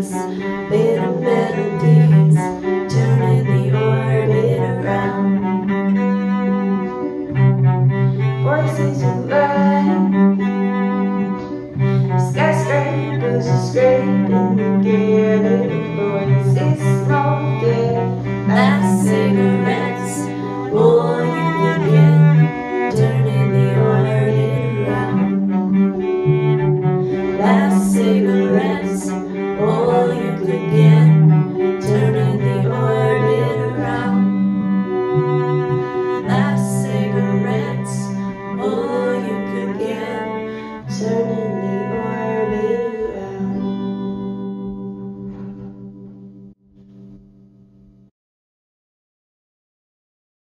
melodies, little melodies, turning the orbit around. Voices of light, skyscrapers are scraping the voices smoking, last cigarettes, will you begin turning the orbit around? Last cigarettes, oh,